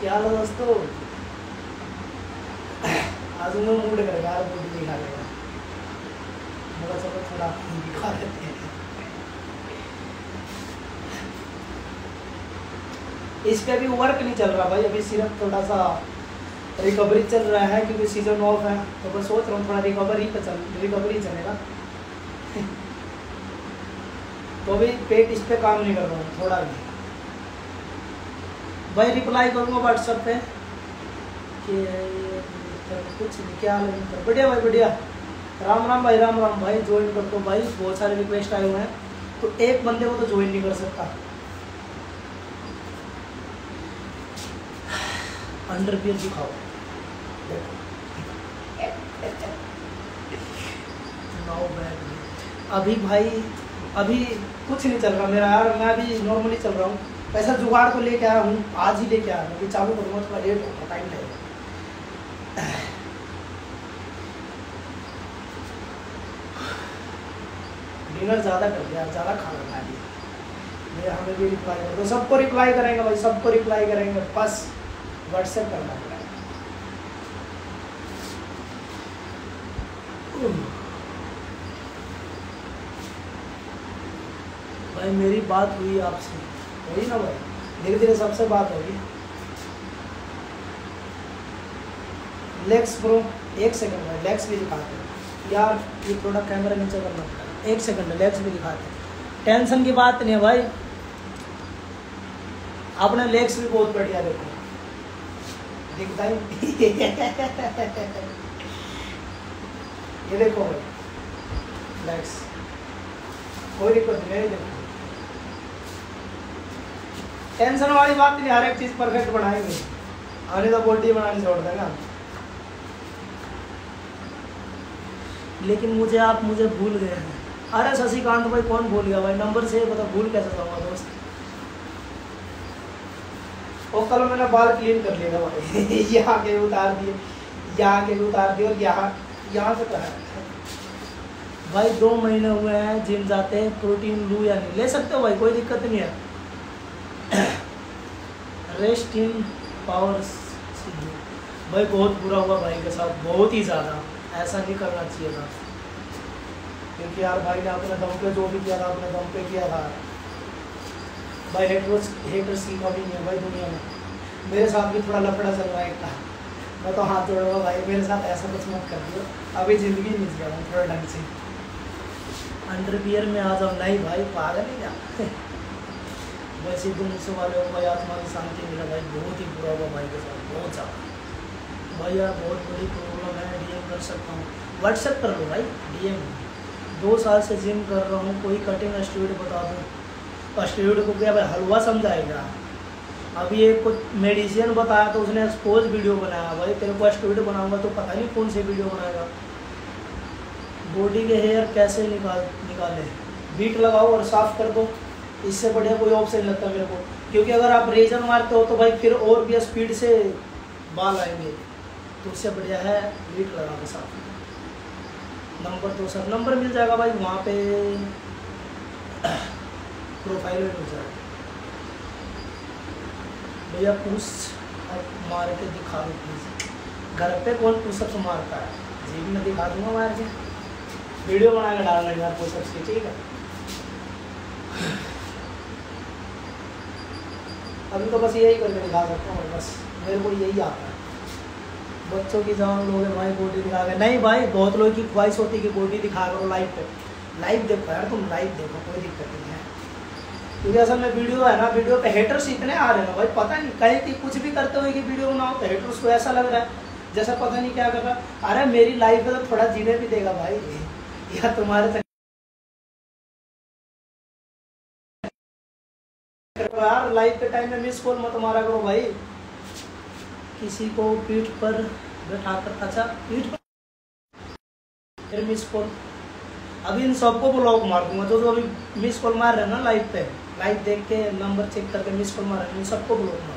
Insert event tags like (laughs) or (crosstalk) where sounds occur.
क्या हाल दोस्तों? आज मैं मूड कर यार बॉडी दिखा लेगा मेरा चलो थोड़ा दिखा देते हैं। इस पे अभी वर्क नहीं चल रहा भाई, अभी सिर्फ़ थोड़ा सा रिकवरी चल रहा है क्योंकि सीज़न ऑफ़ है। तो मैं सोच रहा हूँ थोड़ा रिकवरी पे चल रिकवरी चलेगा। (laughs) तो अभी पेट इस पे काम नहीं कर रहा हूँ, थोड़ा भी। भाई रिप्लाई करूँगा व्हाट्सएप पे कि कुछ क्या हाल है बढ़िया भाई, बढ़िया। राम राम भाई, राम राम भाई ज्वाइन कर दो भाई। बहुत सारे रिक्वेस्ट आए हुए हैं। तो एक बंदे को तो ज्वाइन नहीं कर सकता। अंडर पियर दिखाओ। अभी भाई, अभी कुछ नहीं चल रहा मेरा यार। मैं अभी नॉर्मली चल रहा हूँ। पैसा जुगाड़ को लेके आया हूँ, आज ही लेके आया हूँ, अभी चालू करूँगा, थोड़ा लेट होगा टाइम लगेगा डिनर ज़्यादा कर दिया, ज़्यादा खाना खा लिया मेरा हमें भी रिप्लाई कर दो सबको रिप्लाई करेंगे भाई, सबको रिप्लाई करेंगे, बस व्हाट्सएप करना पड़ेगा। भाई, मेरी बात हुई आपसे। हुई ना भाई। धीरे धीरे सबसे बात होगी। लेग्स प्रो एक सेकंड में लेग्स भी दिखाते हैं। यार, ये थोड़ा कैमरा नीचे करना पड़ेगा एक सेकंड लेग्स भी दिखाते हैं। टेंशन की बात नहीं है भाई। अपने लेग्स भी बहुत बढ़िया देखो। दिखता ही ये देखो भाई। लेग्स कोई दिक्कत नहीं देखो टेंशन वाली बात नहीं हर एक चीज़ परफेक्ट बनाएँगे। आने तो बॉडी बनानी छोड़ देगा लेकिन मुझे आप मुझे भूल गए हैं। अरे शशिकांत भाई कौन भूल गया भाई? नंबर से पता भूल कैसे जाऊँगा दोस्त? और कल मैंने बाल क्लीन कर लिया था भाई। (laughs) यहाँ के उतार दिए यहाँ के उतार दिए और यहाँ यहाँ से कहा भाई दो महीने हुए हैं जिम जाते हैं प्रोटीन लू या नहीं? ले सकते हो भाई कोई दिक्कत नहीं है। रेस्ट इन पावर सिद्धू भाई, बहुत बुरा हुआ भाई के साथ, बहुत ही ज़्यादा। ऐसा नहीं करना चाहिए था। क्योंकि यार भाई ने अपने दम पे जो भी किया था, अपने दम पे किया था। भाई हेटर्स हेटर्स की कमी नहीं है भाई दुनिया में। मेरे साथ भी थोड़ा लफड़ा चल रहा है एक मैं तो हाथ जोड़ूँगा भाई, मेरे साथ ऐसा कुछ मत कर दियो अभी ज़िंदगी नहीं गया हूँ, थोड़ा ढंग से। अंडरवियर में आ जाओ नहीं भाई, पागल नहीं क्या? वैसे एकदम मुझसे वाले हो भाई आत्मा की शांति मिला भाई, बहुत ही बुरा हुआ भाई के साथ, बहुत ज़्यादा। भाई, यार बहुत बड़ी प्रॉब्लम है डीएम कर सकता हूँ। व्हाट्सएप कर लो भाई डीएम दो साल से जिम कर रहा हूँ, कोई कटिंग स्टूडियो बता दो। स्टूडियो को क्या भाई, हलवा समझाएगा? अभी एक कुछ मेडिसिन बताया तो उसने एक्सपोज वीडियो बनाया। भाई, तेरे को स्टूडियो बनाऊँगा तो पता नहीं कौन से वीडियो बनाएगा। बॉडी के हेयर कैसे निकाल, निकाले? बीट लगाओ और साफ़ कर दो। इससे बढ़िया कोई ऑप्शन नहीं लगता मेरे को। क्योंकि अगर आप रेजर मारते हो तो भाई फिर और भी स्पीड से बाल आएँगे। तो उससे बढ़िया है बीट लगा के साफ़ नंबर दो सर नंबर मिल जाएगा भाई, वहाँ पे प्रोफ़ाइल में मिल जाएगा। भैया पुश मार के दिखा दो प्लीज़ घर पे कौन पुशअप्स मारता है? जी भी मैं दिखा दूँगा मार के। वीडियो बना के डालना यार पुशअप्स की, ठीक है? अभी तो बस यही करके दिखा सकता हूँ, बस मेरे को यही आता है। बच्चों की जान लोग भाई बॉडी दिखा के, नहीं भाई, बहुत लोगों की ख्वाहिश होती है कि बॉडी दिखा करो लाइव पे। लाइव देखो यार, तुम लाइव देखो, कोई दिक्कत नहीं है। क्योंकि असल में वीडियो है ना वीडियो पे हेटर्स इतने आ रहे हैं भाई, पता नहीं, कहीं कि कुछ भी करते हुए कि वीडियो बनाओ तो हेटर्स को ऐसा लग रहा है, जैसा पता नहीं क्या कर रहा अरे मेरी लाइफ में तो थोड़ा जीने भी देगा भाई, या तुम्हारे तक यार लाइव के टाइम में मिस कॉल मत मारा करो भाई। किसी को पीठ पर बैठा कर अच्छा पीठ पर फिर मिस कॉल अभी इन सबको ब्लॉक मार दूँगा। जो जो अभी मिस कॉल मार रहे हैं ना लाइव पे लाइव देख के नंबर चेक करके मिस कॉल मार रहे हैं, इन सबको ब्लॉक मार।